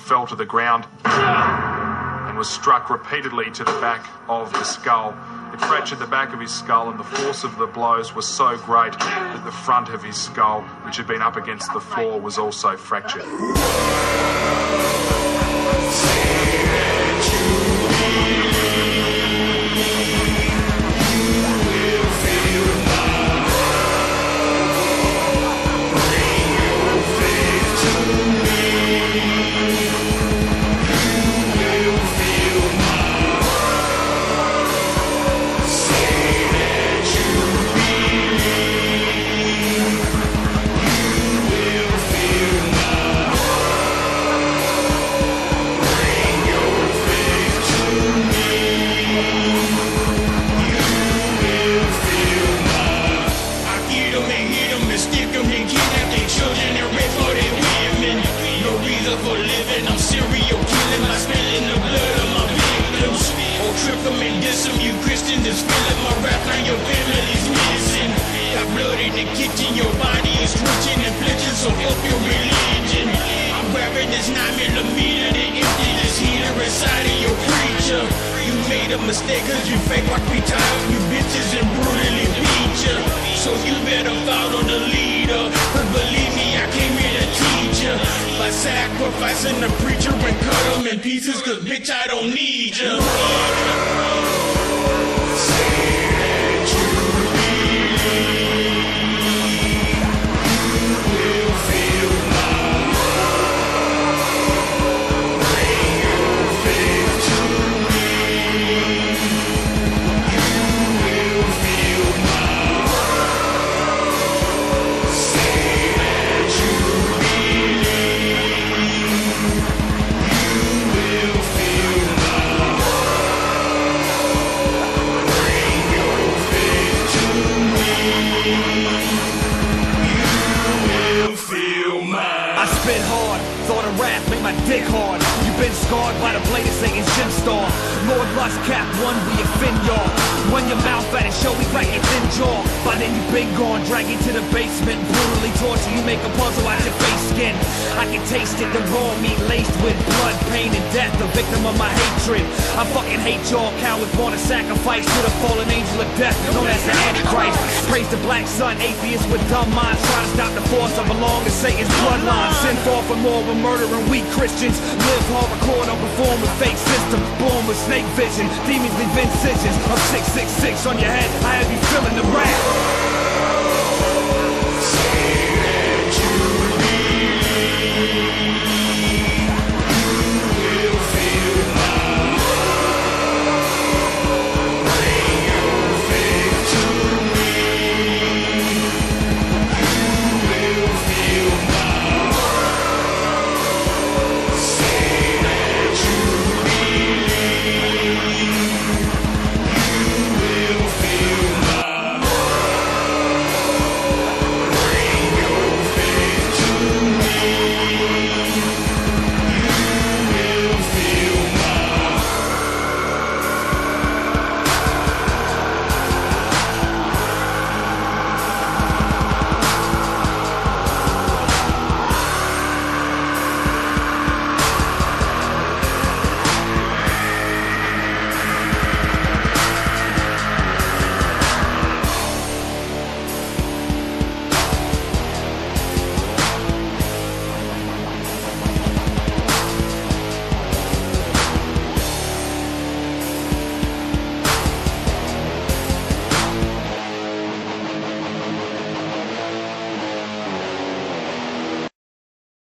fell to the ground and was struck repeatedly to the back of the skull. It fractured the back of his skull, and the force of the blows was so great that the front of his skull, which had been up against the floor, was also fractured. Serial killing. I spilling the blood of my victims. Or trip 'em and diss 'em, you Christians is feeling my rap now your family's missing. Got blood in the kitchen, your body is twitching and flinching, so help your religion. I'm grabbing this 9 millimeter to empty this heater inside of your preacher. You made a mistake cause you fake like we tired you bitches and brutally beat ya. So you better follow the leader. But believe ya. By sacrificing the preacher and cut him in pieces cause bitch I don't need ya. I spit hard, thought of rap, made my dick hard. You've been scarred by the blade of Satan's shin star. Lord Lust Cap One we offend y'all. Run your mouth at it, show we crack your thin jaw. By then you been gone, drag you to the basement. Brutally torture you, make a puzzle I can taste it, the raw meat laced with blood, pain, and death. The victim of my hatred. I fucking hate y'all, cowards born to sacrifice to the fallen angel of death, known as the Antichrist. Praise the black sun, atheists with dumb minds try to stop the force of belong to Satan's bloodline. Sin far from more of murdering weak Christians. Live hard, record, or perform with fake system. Born with snake vision, demons leave incisions. I'm 666 on your head, I have you feeling the rap.